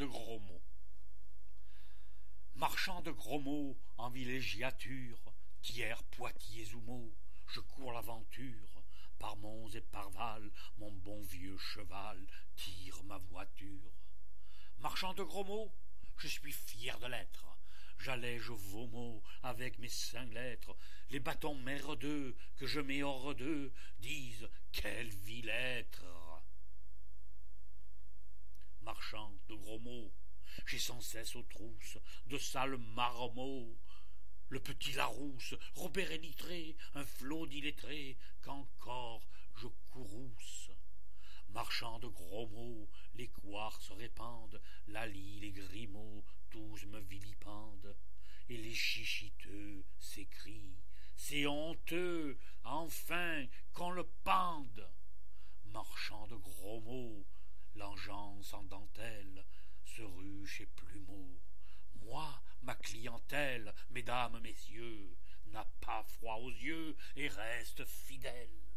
de gros mots. Marchand de gros mots en villégiature, Thiers, Poitiers ou Meaux, je cours l'aventure, par monts et par Val, mon bon vieux cheval tire ma voiture. Marchand de gros mots, je suis fier de l'être. J'allège vos mots avec mes cinq lettres. Les bâtons merdeux que je mets hors d'eux disent quelle vil être. Marchand de gros mots, j'ai sans cesse aux trousses de sales marmots, le petit Larousse, Robert et un flot d'illettrés qu'encore je courrousse. Marchand de gros mots, les couards se répandent, la lie, les grimaud, tous me vilipendent, et les chichiteux s'écrient, c'est honteux, enfin, qu'on le pende. Marchand de gros mots, dentelle, se ruche et plumeau. Moi, ma clientèle, mesdames, messieurs, n'a pas froid aux yeux et reste fidèle.